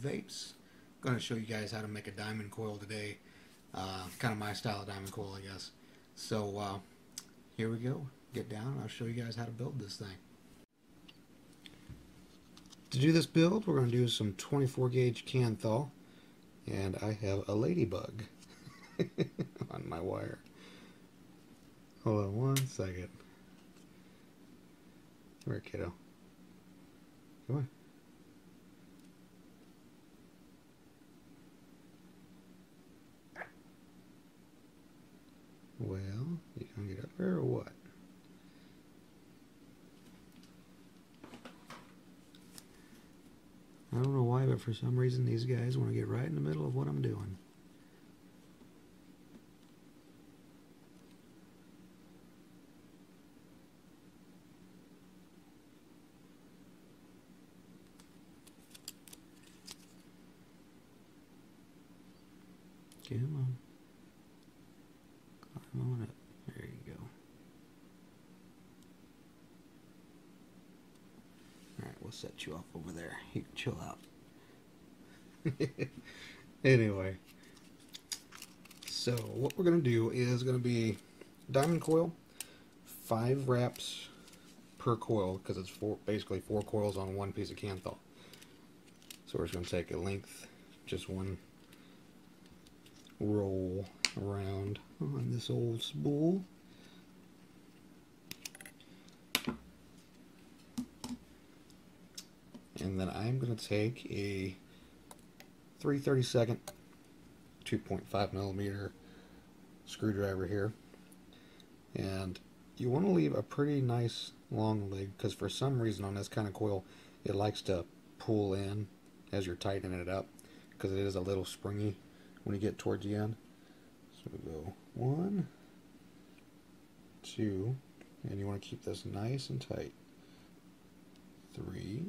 Here Vapes. Going to show you guys how to make a diamond coil today. Uh, kind of my style of diamond coil, I guess. So uh, here we go. Get down. I'll show you guys how to build this thing. To do this build, we're going to do some 24 gauge Kanthal, and I have a ladybug on my wire. Hold on one second. Come here, kiddo. Come on. Well, you gonna get up there or what? I don't know why, but for some reason these guys want to get right in the middle of what I'm doing. Come on. Climb on up. There you go. Alright, we'll set you up over there. You chill out. anyway. So, what we're going to do is going to be diamond coil, five wraps per coil, because it's four, basically four coils on one piece of Kanthal. So we're just going to take a length, just one roll around on this old spool. And then I'm going to take a 332nd 2.5 millimeter screwdriver here. And you want to leave a pretty nice long leg because for some reason on this kind of coil it likes to pull in as you're tightening it up because it is a little springy when you get towards the end. So we go one, two, and you want to keep this nice and tight. Three,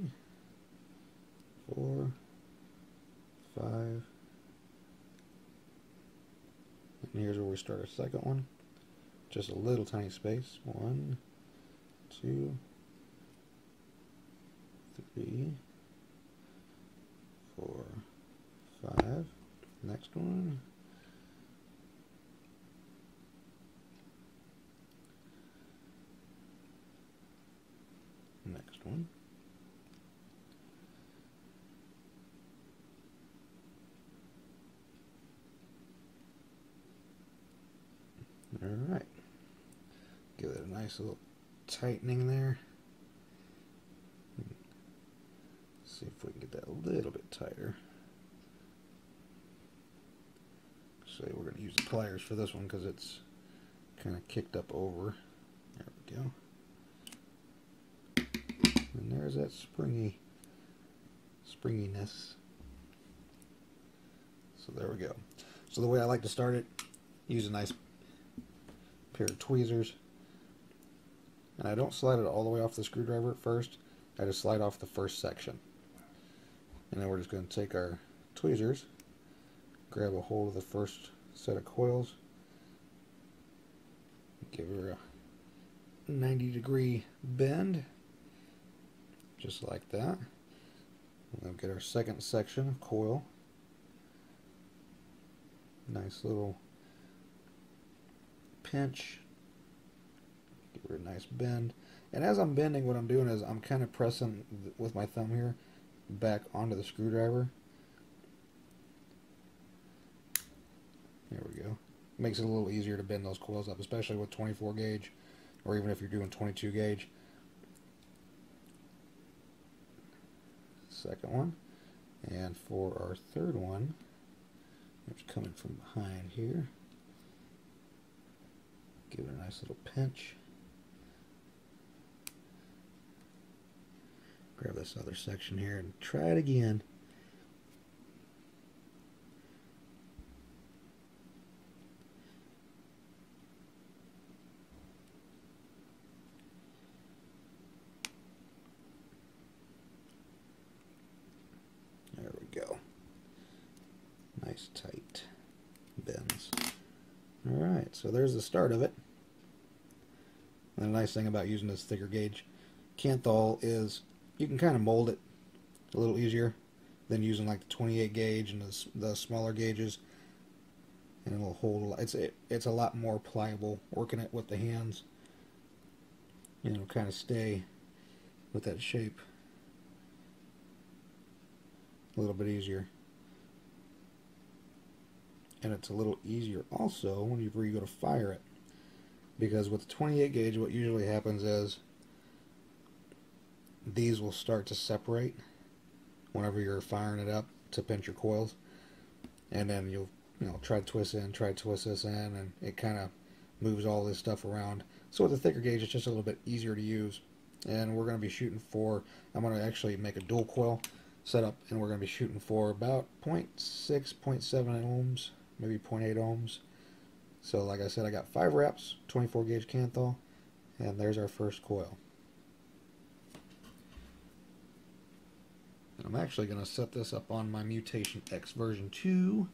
four, five, and here's where we start our second one. Just a little tiny space. One, two, three, four, five. Next one. Next one. All right. Give it a nice little tightening there. see if we can get that a little bit tighter. So we're going to use the pliers for this one because it's kind of kicked up over. There we go. And there's that springy springiness. So there we go. So the way I like to start it, use a nice pair of tweezers. And I don't slide it all the way off the screwdriver at first. I just slide off the first section. And then we're just going to take our tweezers, grab a hold of the first set of coils, give her a 90 degree bend, just like that. We'll get our second section of coil. Nice little pinch. Give her a nice bend. And as I'm bending, what I'm doing is I'm kind of pressing with my thumb here back onto the screwdriver. There we go. Makes it a little easier to bend those coils up, especially with 24 gauge, or even if you're doing 22 gauge. Second one. And for our third one, it's coming from behind here. Give it a nice little pinch. Grab this other section here and try it again. There we go. Nice tight bends. Alright, so there's the start of it. And the nice thing about using this thicker gauge Kanthal is you can kind of mold it a little easier than using like the 28 gauge and the, the smaller gauges and it'll hold. It's it, it's a lot more pliable working it with the hands. You know, kind of stay with that shape a little bit easier. And it's a little easier also whenever you go to fire it. Because with the 28 gauge, what usually happens is these will start to separate whenever you're firing it up to pinch your coils. And then you'll you know, try to twist in, try to twist this in, and it kind of moves all this stuff around. So with the thicker gauge, it's just a little bit easier to use. And we're going to be shooting for, I'm going to actually make a dual coil setup, and we're going to be shooting for about 0.6, 0.7 ohms, maybe 0.8 ohms. So like I said, I got five wraps, 24 gauge Kanthal, and there's our first coil. And I'm actually going to set this up on my Mutation X version 2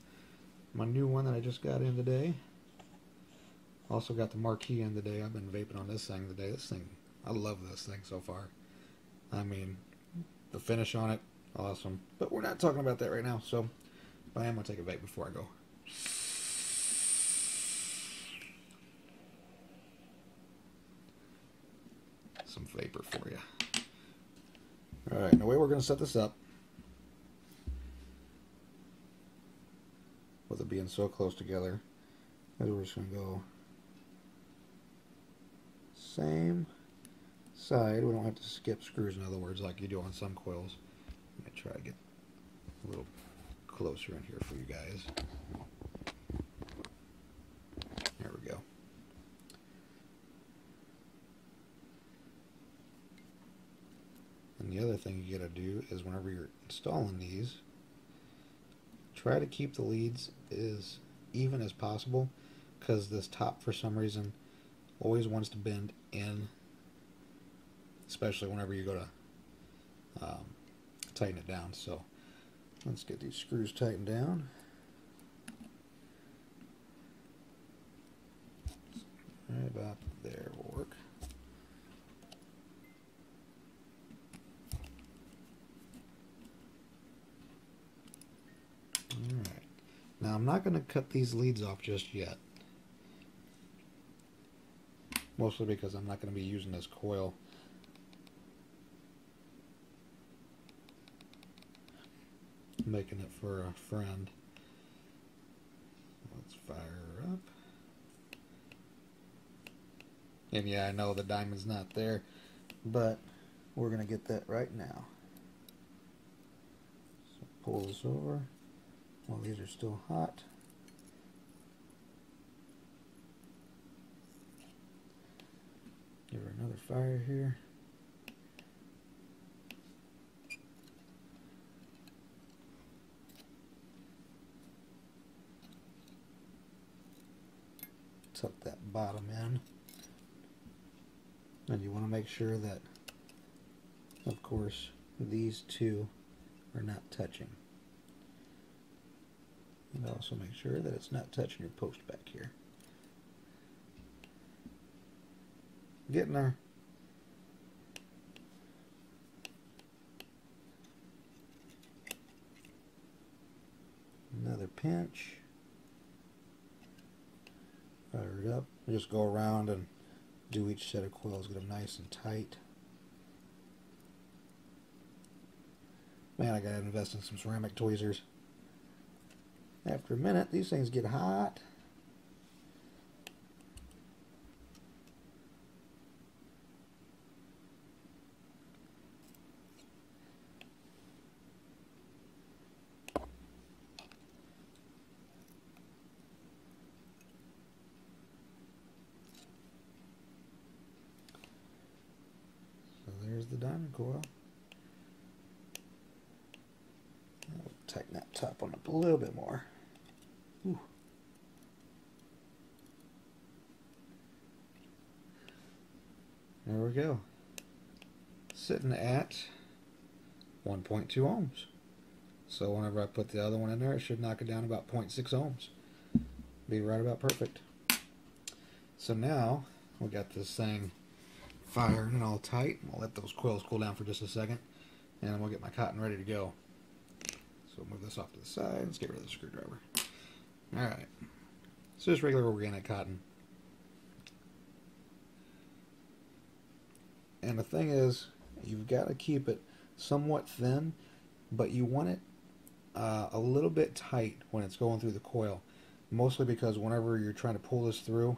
my new one that I just got in today. Also got the marquee in today. I've been vaping on this thing today. This thing, I love this thing so far. I mean, the finish on it, awesome. But we're not talking about that right now, so I am going to take a vape before I go. Some vapor for you. Alright, the way we're going to set this up with it being so close together is we're just going to go same side. We don't have to skip screws, in other words, like you do on some coils. Let me try to get a little closer in here for you guys. There we go. And the other thing you got to do is whenever you're installing these, try to keep the leads as even as possible because this top for some reason always wants to bend in especially whenever you go to um, tighten it down. So let's get these screws tightened down. Right about there will work Alright. Now I'm not going to cut these leads off just yet. Mostly because I'm not going to be using this coil. making it for a friend. Let's fire up. And yeah, I know the diamond's not there, but we're going to get that right now. So pull this over while these are still hot. Give her another fire here. Tuck that bottom in. And you want to make sure that, of course, these two are not touching. And also make sure that it's not touching your post back here. Getting there. Another pinch. Fire it up. Just go around and do each set of coils, get them nice and tight. Man, I gotta invest in some ceramic tweezers. After a minute, these things get hot. The diamond coil. tighten that top one up a little bit more. Ooh. There we go. Sitting at 1.2 ohms. So whenever I put the other one in there, it should knock it down about 0.6 ohms. Be right about perfect. So now we got this thing firing and all tight. We'll let those coils cool down for just a second. and we'll get my cotton ready to go. So move this off to the side. Let's get rid of the screwdriver. All right. So just regular organic cotton. And the thing is, you've got to keep it somewhat thin, but you want it uh, a little bit tight when it's going through the coil. Mostly because whenever you're trying to pull this through,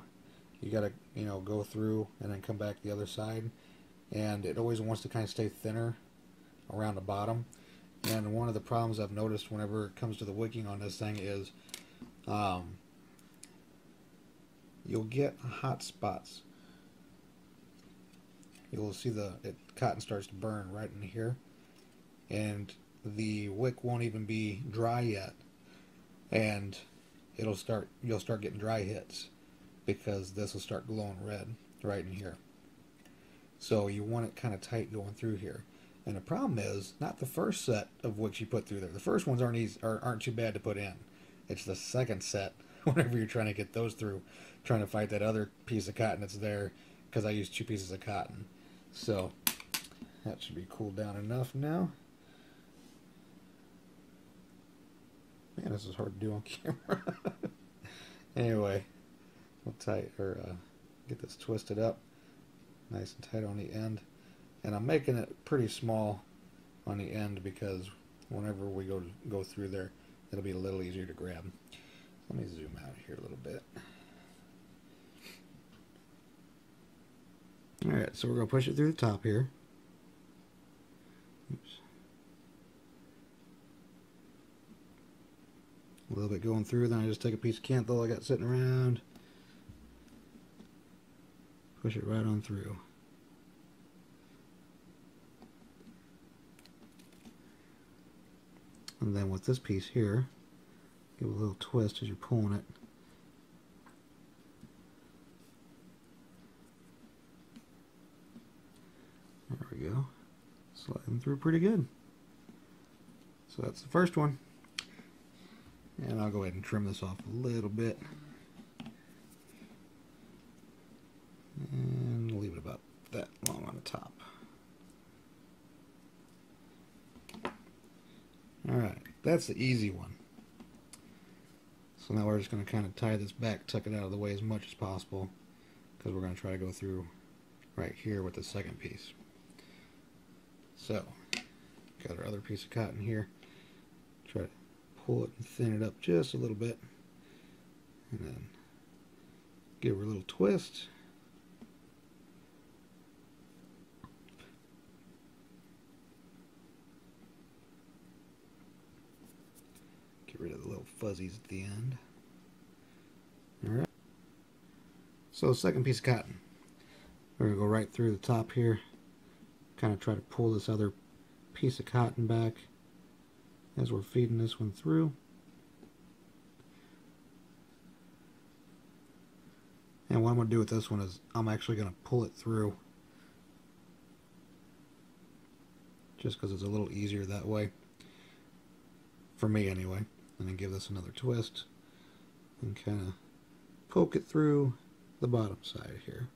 you got to you know go through and then come back the other side, and it always wants to kind of stay thinner around the bottom. And one of the problems I've noticed whenever it comes to the wicking on this thing is um, you'll get hot spots. You'll see the it, cotton starts to burn right in here, and the wick won't even be dry yet, and it'll start. You'll start getting dry hits because this will start glowing red right in here. So you want it kind of tight going through here. And the problem is not the first set of wicks you put through there. The first ones aren't easy, aren't too bad to put in. It's the second set whenever you're trying to get those through, trying to fight that other piece of cotton that's there because I used two pieces of cotton. So that should be cooled down enough now. Man, this is hard to do on camera. anyway, we'll tight or uh, get this twisted up nice and tight on the end. And I'm making it pretty small on the end because whenever we go go through there, it'll be a little easier to grab. Let me zoom out here a little bit. Alright, so we're going to push it through the top here. Oops. A little bit going through, then I just take a piece of Kanthal I got sitting around. Push it right on through. And then with this piece here, give it a little twist as you're pulling it. Go. Sliding through pretty good. So that's the first one. And I'll go ahead and trim this off a little bit. And leave it about that long on the top. Alright, that's the easy one. So now we're just going to kind of tie this back, tuck it out of the way as much as possible, because we're going to try to go through right here with the second piece. So, got our other piece of cotton here. Try to pull it and thin it up just a little bit. And then give her a little twist. Get rid of the little fuzzies at the end. Alright. So second piece of cotton. We're going to go right through the top here. Kind of try to pull this other piece of cotton back as we're feeding this one through. And what I'm going to do with this one is I'm actually going to pull it through just because it's a little easier that way for me anyway and then give this another twist and kind of poke it through the bottom side here.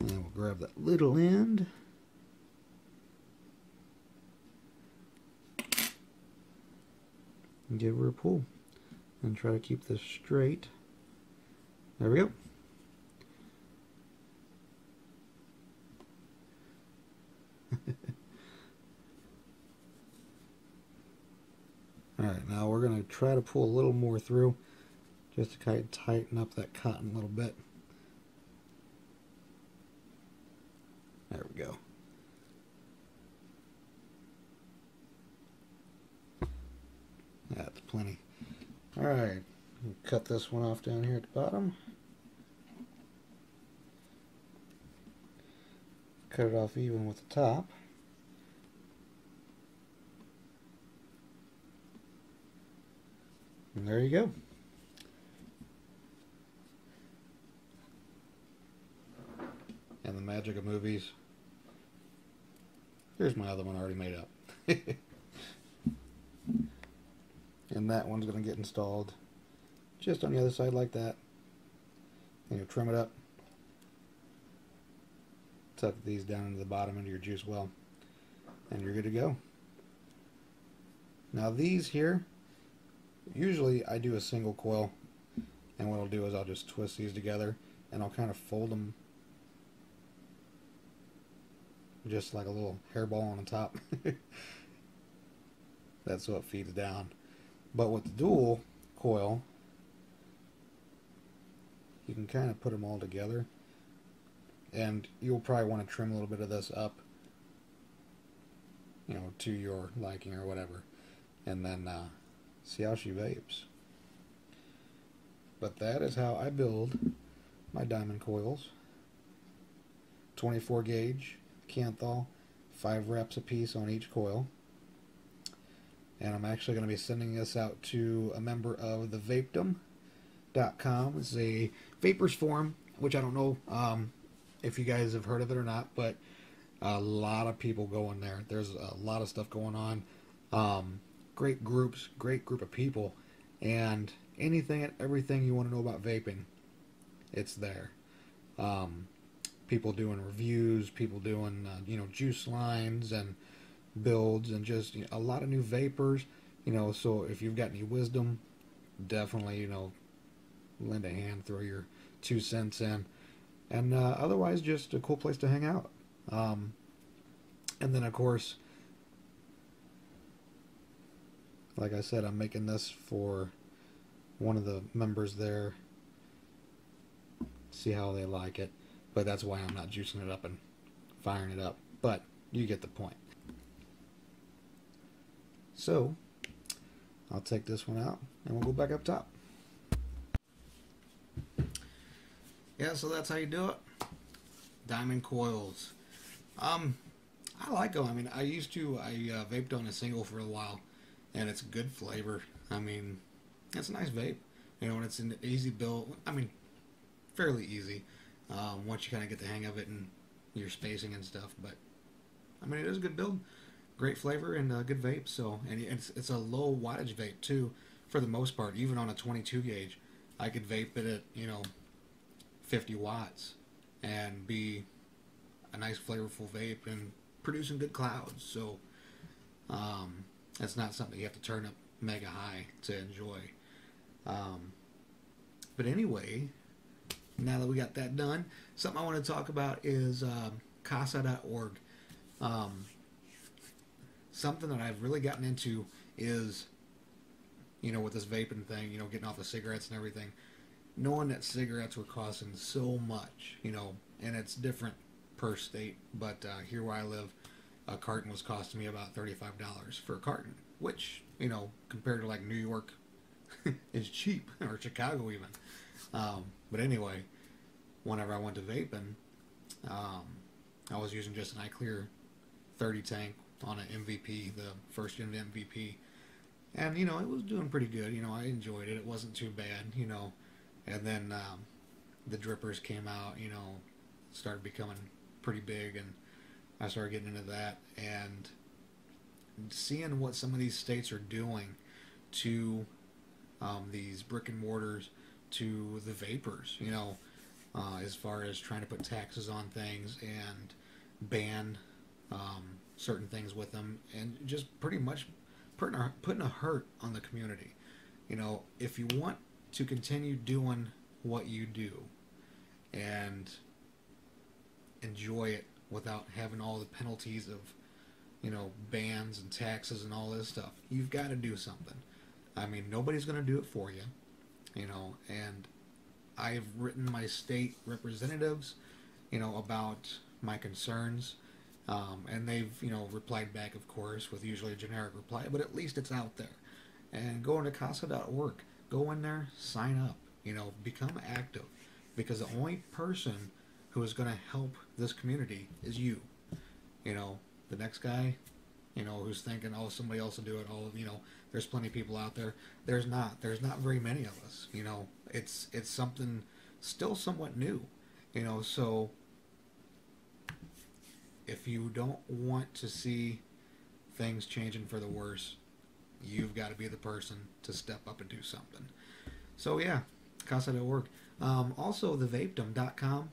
And we'll grab that little end. And give her a pull. And try to keep this straight. There we go. Alright, now we're going to try to pull a little more through just to kind of tighten up that cotton a little bit. There we go. That's plenty. Alright, cut this one off down here at the bottom. Cut it off even with the top. And there you go. And the magic of movies. Here's my other one already made up. and that one's going to get installed just on the other side like that. And you trim it up tuck these down into the bottom into your juice well, and you're good to go. Now these here, usually I do a single coil, and what I'll do is I'll just twist these together, and I'll kind of fold them just like a little hairball on the top. That's what feeds down. But with the dual coil, you can kind of put them all together. And you'll probably want to trim a little bit of this up, you know, to your liking or whatever. And then uh, see how she vapes. But that is how I build my diamond coils. 24 gauge Kanthal, 5 reps a piece on each coil. And I'm actually going to be sending this out to a member of the Vapedom.com. It's a vapers forum, which I don't know um, if you guys have heard of it or not, but a lot of people go in there. There's a lot of stuff going on. Um, great groups, great group of people, and anything and everything you want to know about vaping, it's there. Um, people doing reviews, people doing uh, you know juice lines and builds, and just you know, a lot of new vapers. You know, so if you've got any wisdom, definitely you know lend a hand, throw your two cents in, and uh, otherwise just a cool place to hang out. Um, and then of course, like I said, I'm making this for one of the members there. See how they like it. But that's why I'm not juicing it up and firing it up. But you get the point. So, I'll take this one out and we'll go back up top. Yeah, so that's how you do it. Diamond coils. Um, I like them. I mean, I used to, I uh, vaped on a single for a while, and it's good flavor. I mean, it's a nice vape. You know, and it's an easy build. I mean, fairly easy um, once you kind of get the hang of it and your spacing and stuff. But I mean, it is a good build, great flavor and uh, good vape. So and it's it's a low wattage vape too, for the most part. Even on a 22 gauge, I could vape it at you know 50 watts and be a nice flavorful vape and producing good clouds. So um, that's not something you have to turn up mega high to enjoy. Um, but anyway, now that we got that done, something I want to talk about is um, CASAA.org. Um, something that I've really gotten into is, you know, with this vaping thing, you know, getting off the cigarettes and everything, knowing that cigarettes were costing so much, you know, and it's different per state, but uh, here where I live, a carton was costing me about $35 for a carton, which, you know, compared to like New York, is cheap, or Chicago even. Um, but anyway, whenever I went to vaping, um, I was using just an iClear 30 tank on an MVP, the first gen MVP. And, you know, it was doing pretty good. You know, I enjoyed it. It wasn't too bad, you know. And then um, the drippers came out, you know, started becoming pretty big. And I started getting into that. And seeing what some of these states are doing to um, these brick and mortars to the vapers, you know, uh, as far as trying to put taxes on things and ban um, certain things with them, and just pretty much putting a, putting a hurt on the community. You know, if you want to continue doing what you do and enjoy it without having all the penalties of, you know, bans and taxes and all this stuff, you've got to do something. I mean, nobody's going to do it for you you know, and I've written my state representatives, you know, about my concerns, um, and they've, you know, replied back, of course, with usually a generic reply, but at least it's out there. And go into CASAA.org, go in there, sign up, you know, become active, because the only person who is going to help this community is you. You know, the next guy, you know, who's thinking, oh, somebody else will do it. All you know, there's plenty of people out there. There's not. There's not very many of us. You know, it's it's something still somewhat new. You know, so if you don't want to see things changing for the worse, you've got to be the person to step up and do something. So yeah, CASAA.org. Um, also, the vapedom.com,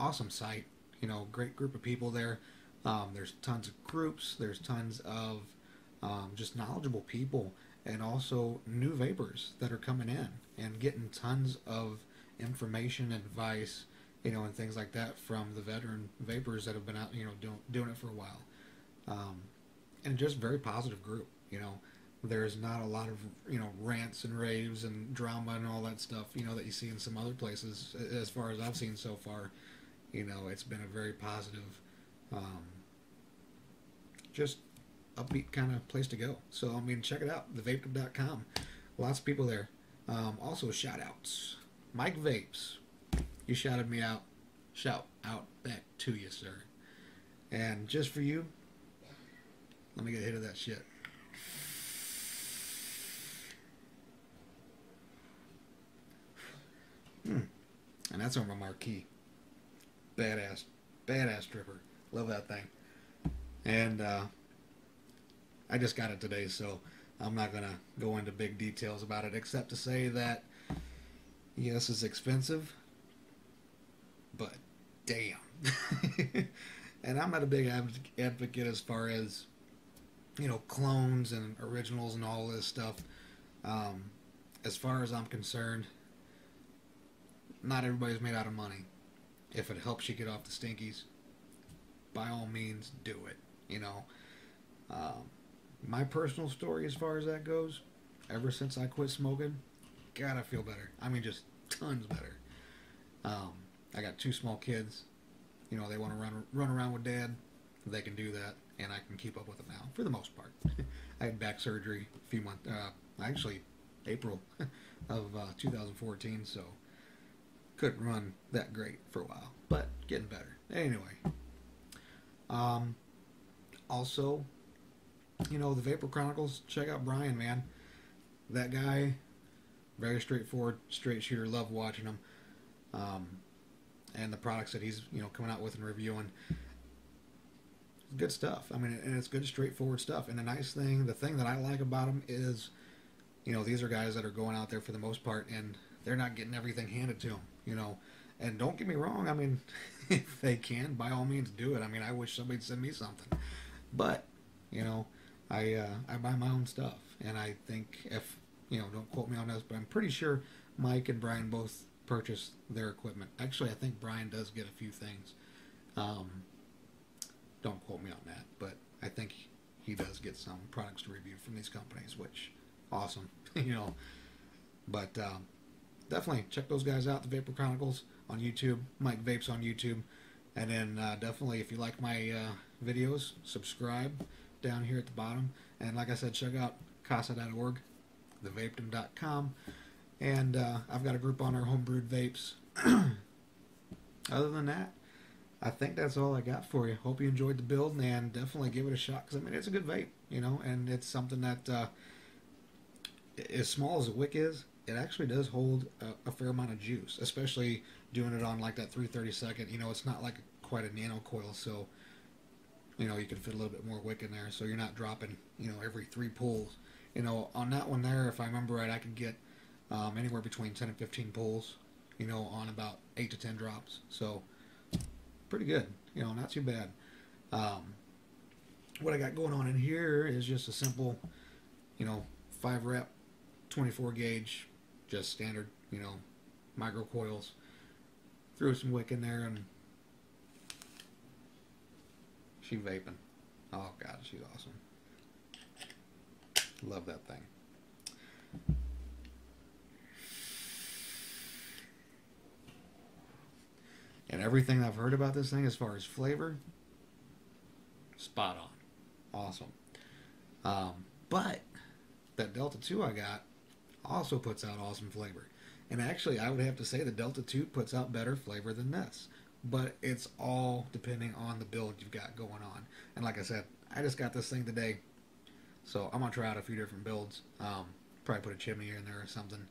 awesome site. You know, great group of people there. Um, there's tons of groups. There's tons of um, just knowledgeable people, and also new vapers that are coming in and getting tons of information, advice, you know, and things like that from the veteran vapers that have been out, you know, doing doing it for a while. Um, and just very positive group. You know, there's not a lot of you know rants and raves and drama and all that stuff. You know that you see in some other places. As far as I've seen so far, you know, it's been a very positive, um, just upbeat kind of place to go. So I mean, check it out, thevapedom.com. Lots of people there. Um, also, shout outs. Mike Vapes, you shouted me out. Shout out back to you, sir. And just for you, let me get a hit of that shit. Hmm. And that's on my marquee. Badass, badass dripper. Love that thing. And uh, I just got it today, so I'm not gonna go into big details about it, except to say that yes, it's expensive, but damn. and I'm not a big advocate as far as you know clones and originals and all this stuff. Um, as far as I'm concerned, not everybody's made out of money. If it helps you get off the stinkies, by all means, do it. You know, um, my personal story as far as that goes, ever since I quit smoking, God, I feel better. I mean, just tons better. Um, I got two small kids. You know, they want to run run around with dad. They can do that, and I can keep up with them now for the most part. I had back surgery a few months, uh, actually April of uh, 2014, so couldn't run that great for a while, but getting better. Anyway, um, also, you know, the Vapor Chronicles. Check out Brian, man. That guy, very straightforward, straight shooter. Love watching him. Um, and the products that he's you know coming out with and reviewing. Good stuff. I mean, and it's good, straightforward stuff. And the nice thing, the thing that I like about him is, you know, these are guys that are going out there for the most part, and they're not getting everything handed to them. You know, and don't get me wrong. I mean, if they can, by all means, do it. I mean, I wish somebody'd send me something, but you know, I uh, I buy my own stuff, and I think if you know, don't quote me on this, but I'm pretty sure Mike and Brian both purchase their equipment. Actually, I think Brian does get a few things. Um, don't quote me on that, but I think he does get some products to review from these companies, which awesome, you know. But um, definitely check those guys out, the Vapor Chronicles on YouTube, Mike Vapes on YouTube, and then uh, definitely if you like my uh, videos, subscribe down here at the bottom. And like I said, check out casaa.org, thevapedom.com, and uh, I've got a group on our homebrewed vapes. Other than that, I think that's all I got for you. Hope you enjoyed the build and definitely give it a shot because I mean it's a good vape, you know, and it's something that uh, as small as a wick is, it actually does hold a, a, fair amount of juice, especially doing it on like that 330 second. You know, it's not like quite a nano coil, so you know you can fit a little bit more wick in there, so you're not dropping you know every three pulls. You know, on that one there, if I remember right, I could get um, anywhere between 10 and 15 pulls. You know, on about eight to 10 drops, so pretty good. You know, not too bad. Um, what I got going on in here is just a simple, you know, five rep, 24 gauge just standard, you know, micro coils. Threw some wick in there and she vaping. Oh god, she's awesome. Love that thing. And everything I've heard about this thing as far as flavor, spot on. Awesome. Um, but that Delta 2 I got also puts out awesome flavor. And actually, I would have to say the Delta 2 puts out better flavor than this. But it's all depending on the build you've got going on. And like I said, I just got this thing today. So I'm to try out a few different builds. Um, probably put a chimney in there or something.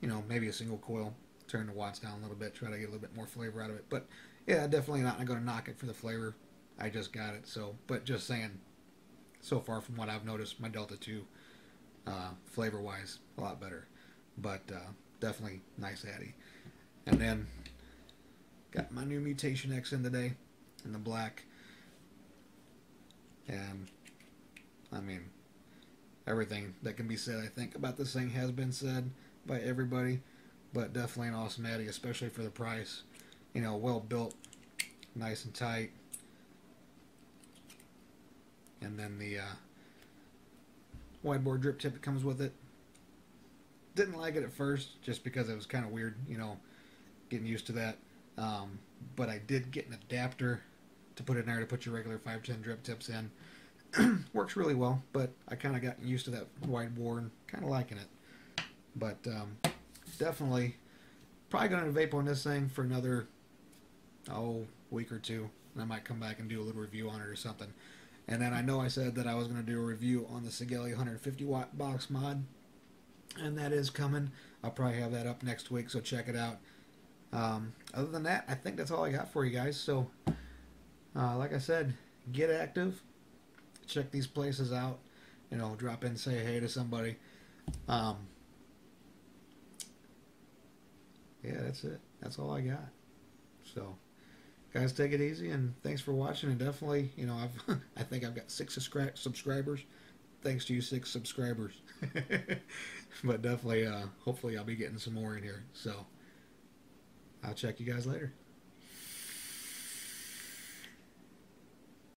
You know, maybe a single coil. Turn the watts down a little bit. Try to get a little bit more flavor out of it. But yeah, definitely not going to knock it for the flavor. I just got it. So, but just saying, so far from what I've noticed, my Delta 2 uh, flavor wise, a lot better. But uh, definitely nice atty. And then got my new Mutation X in today in the black. And I mean, everything that can be said, I think, about this thing has been said by everybody. But definitely an awesome atty, especially for the price. You know, well built, nice and tight. And then the uh, wide bore drip tip that comes with it. Didn't like it at first, just because it was kind of weird, you know, getting used to that. Um, but I did get an adapter to put in there to put your regular 510 drip tips in. Works really well, but I kind of got used to that wide bore and kind of liking it. But um, definitely, probably going to vape on this thing for another oh week or two, and I might come back and do a little review on it or something. And then I know I said that I was going to do a review on the Sigelei 150 watt box mod, and that is coming. I'll probably have that up next week, so check it out. Um, other than that, I think that's all I got for you guys. So, uh, like I said, get active, check these places out. You know, drop in, say hey to somebody. Um, yeah, that's it. That's all I got. So, guys, take it easy and thanks for watching. And definitely, you know, I've I think I've got six subscribers. Thanks to you, six subscribers. but definitely, uh, hopefully, I'll be getting some more in here. So, I'll check you guys later.